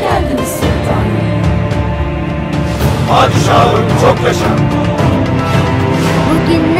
geldiniz sultanım. Padişahım çok yaşa. Bugün